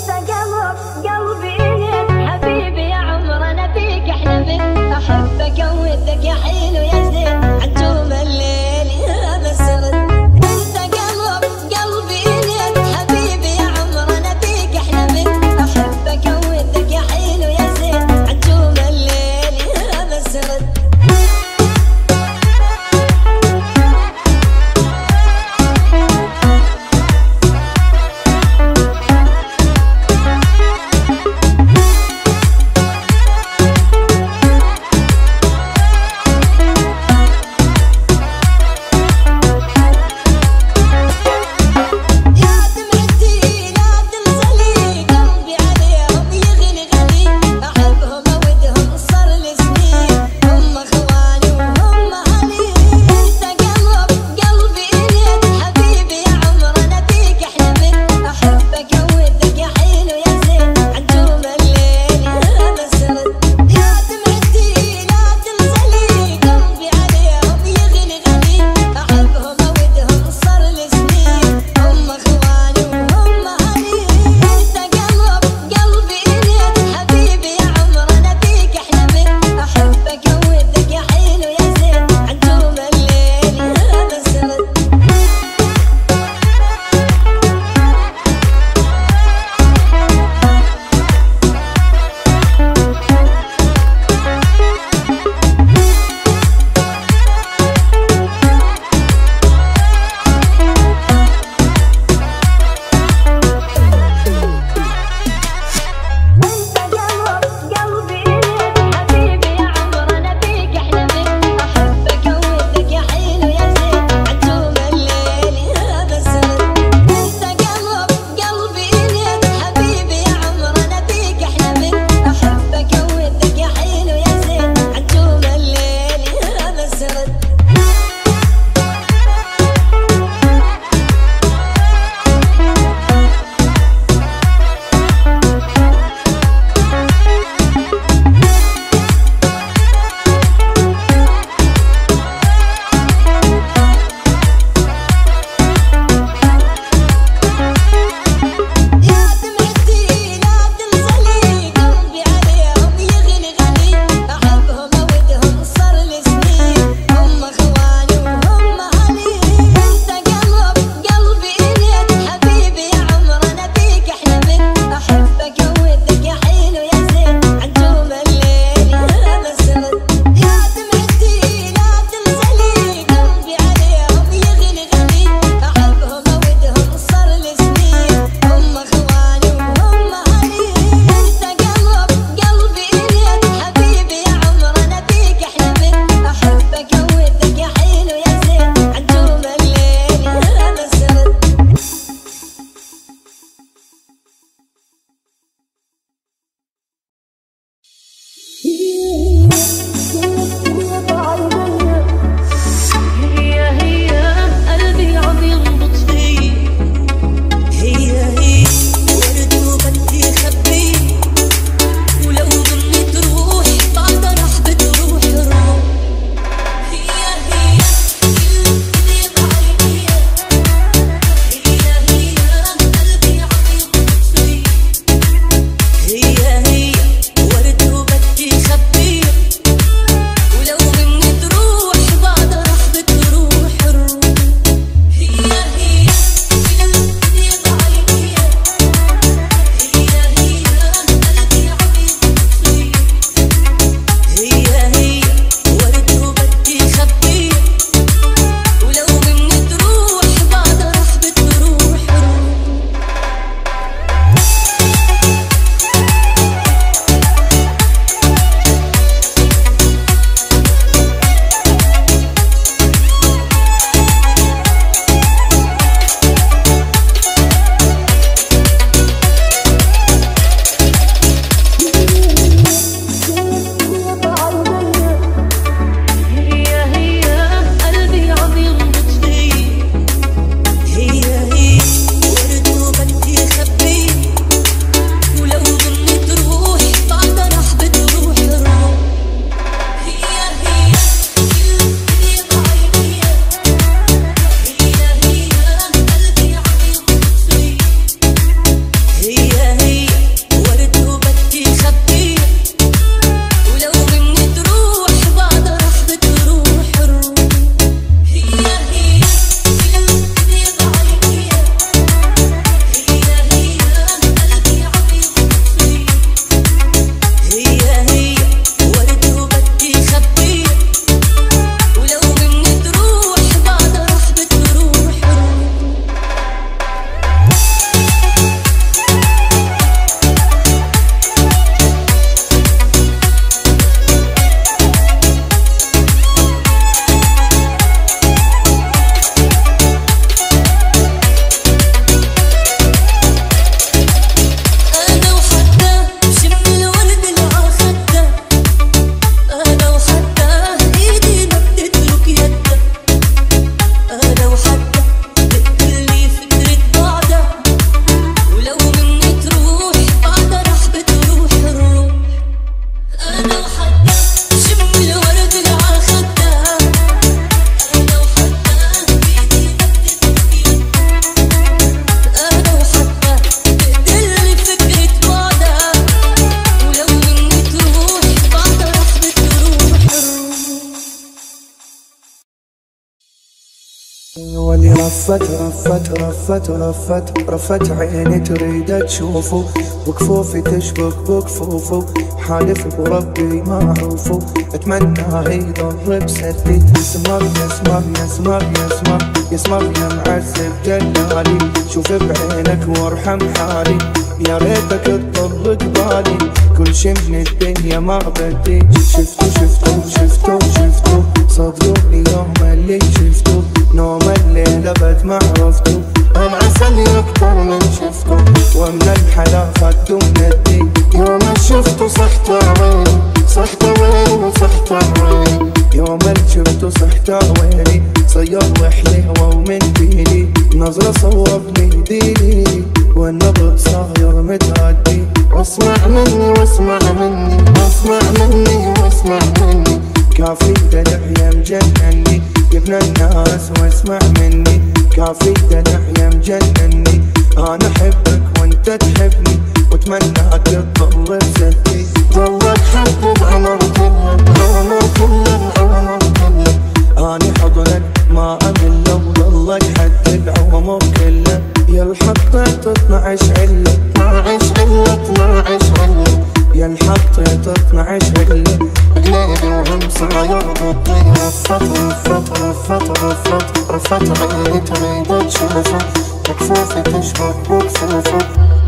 dança, galo, galo. رفت رفت رفت رفت رفت عيني تريد تشوفه. بكفوفي تشبك بكفوفه حالف بربي ما أتمنى يضر بسري يسمر يسمر يسمر يسمر يسمر يا معذب دلالي شوف بعينك وارحم حالي. يا ريتك تطل قبالي كل شي من الدنيا ما بدي. شفتو شفتو شفتو شفتو. صدقوني يوم اللي شفتو. نوم الليل ابد ما عرفتو العسل يكبر من شفتو ومن الحلا خدو من الدين يوم شفتو صحت عيني صحت عيني وصحت عيني يوم اللي شفتو صحت عيني صياد وحليوة ومن فيني. نظرة صوبني ديني. والنبض صاير متعدي. واسمع مني واسمع مني. واسمع مني واسمع مني. كافي دلع يا مجنني. ابن الناس واسمع مني. كافي دلع يا مجنني. أنا أحبك وأنت تحبني. وأتمنى تضل بسدي ضلك حبي العمر كله. العمر كله العمر كله. اني حضنك ما امل وضلك حد العمر كله. يا الحطيت 12 علة. 12 علة 12 علة. يا الحطيت 12 علة قلبي وهم صاير ضدي رفت رفت رفت رفت رفت عيني تريد تشوفه بكفوفي تشبك بكفوفه شفتو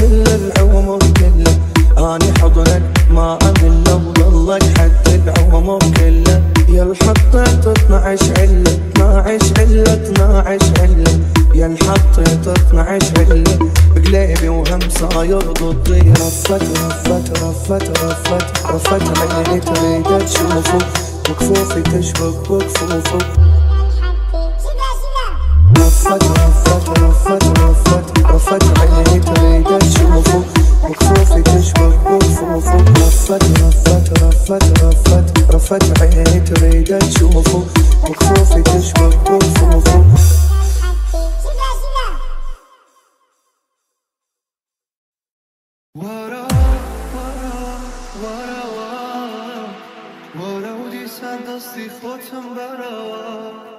كله العمر كله اني حضنك ما امل وضلك حد العمر كله يا الحطيت 12 علة 12 علة 12 علة يا الحطيت 12 علة بقلبي وهم صاير ضدي رفت رفت رفت رفت رفت عيني تريد تشوفه وكفوفي تشبك بكفوفه هستی خودم برا